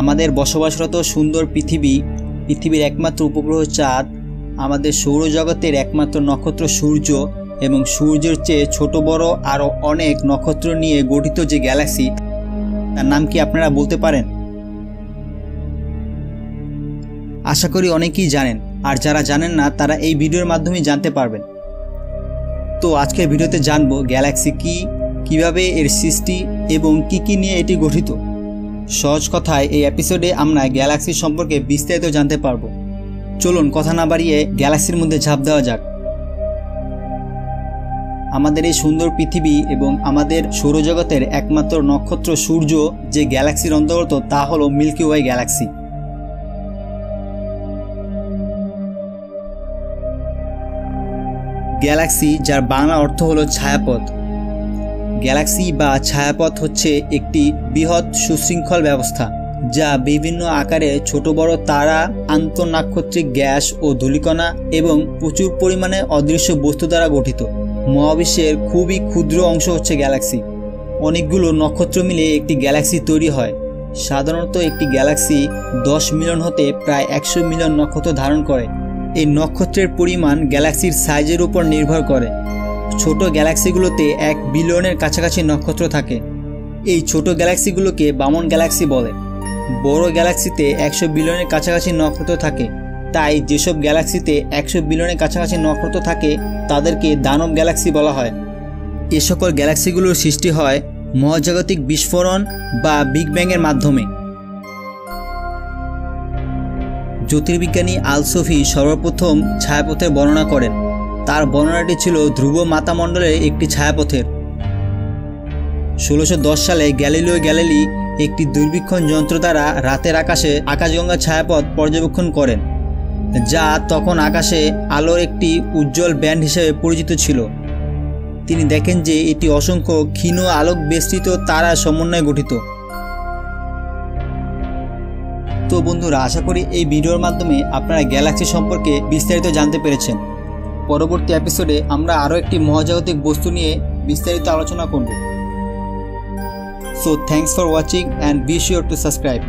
আমাদের বসবাসরত সুন্দর পৃথিবী, পৃথিবীর একমাত্র উপগ্রহ চাঁদ, আমাদের সৌরজগতের একমাত্র নক্ষত্র সূর্য এবং সূর্যের চেয়ে ছোট বড় আরও অনেক নক্ষত্র নিয়ে গঠিত যে গ্যালাক্সি, তার নাম কি আপনারা বলতে পারেন? আশা করি অনেকেই জানেন, আর যারা জানেন না, তারা এই ভিডিওর মাধ্যমে জানতে পারবেন। তো আজকের ভিডিওতে জানব গ্যালাক্সি কি, কীভাবে এর সৃষ্টি এবং কি কি নিয়ে এটি গঠিত। সহজ কথায় এই এপিসোডে আমরা গ্যালাক্সি সম্পর্কে বিস্তারিত জানতে পারব। চলুন কথা না বাড়িয়ে গ্যালাক্সির মধ্যে ঝাঁপ দেওয়া যাক। আমাদের এই সুন্দর পৃথিবী এবং আমাদের সৌরজগতের একমাত্র নক্ষত্র সূর্য যে গ্যালাক্সির অন্তর্গত, তা হলো মিল্কি ওয়াই গ্যালাক্সি গ্যালাক্সি যার বাংলা অর্থ হলো ছায়াপথ। গ্যালাক্সি বা ছায়াপথ হচ্ছে একটি বৃহৎ সুশৃঙ্খল ব্যবস্থা, যা বিভিন্ন আকারে ছোট বড় তারা, আন্তঃনাক্ষত্রিক গ্যাস ও ধূলিকণা এবং প্রচুর পরিমাণে অদৃশ্য বস্তু দ্বারা গঠিত। মহাবিশ্বের খুবই ক্ষুদ্র অংশ হচ্ছে গ্যালাক্সি। অনেকগুলো নক্ষত্র মিলে একটি গ্যালাক্সি তৈরি হয়। সাধারণত একটি গ্যালাক্সি দশ মিলিয়ন হতে প্রায় একশো মিলিয়ন নক্ষত্র ধারণ করে। এই নক্ষত্রের পরিমাণ গ্যালাক্সির সাইজের উপর নির্ভর করে। ছোট গ্যালাক্সিগুলোতে এক বিলিয়নের কাছাকাছি নক্ষত্র থাকে। এই ছোট গ্যালাক্সিগুলোকে বামন গ্যালাক্সি বলে। বড় গ্যালাক্সিতে একশো বিলিয়নের কাছাকাছি নক্ষত্র থাকে। তাই যেসব গ্যালাক্সিতে একশো বিলিয়নের কাছাকাছি নক্ষত্র থাকে, তাদেরকে দানব গ্যালাক্সি বলা হয়। এ সকল গ্যালাক্সিগুলোর সৃষ্টি হয় মহাজাগতিক বিস্ফোরণ বা বিগ ব্যাংয়ের মাধ্যমে। জ্যোতির্বিজ্ঞানী আলসোফি সর্বপ্রথম ছায়াপথের বর্ণনা করেন। তার বর্ণনাটি ছিল ধ্রুব মাতামণ্ডলের একটি ছায়াপথের। ষোলোশো সালে গ্যালিলিও গ্যালিলি একটি দুর্বীক্ষণ যন্ত্র দ্বারা রাতের আকাশে আকাশগঙ্গা ছায়াপথ পর্যবেক্ষণ করেন, যা তখন আকাশে আলোর একটি উজ্জ্বল ব্যান্ড হিসেবে পরিচিত ছিল। তিনি দেখেন যে এটি অসংখ্য ক্ষীণ আলোক বেষ্টিত তারা সমন্বয়ে গঠিত। তো বন্ধুরা, আশা করি এই ভিডিওর মাধ্যমে আপনারা গ্যালাক্সি সম্পর্কে বিস্তারিত জানতে পেরেছেন। পরবর্তী এপিসোডে আমরা আরও একটি মহাজাগতিক বস্তু নিয়ে বিস্তারিত আলোচনা করব। So thanks for watching and be sure to subscribe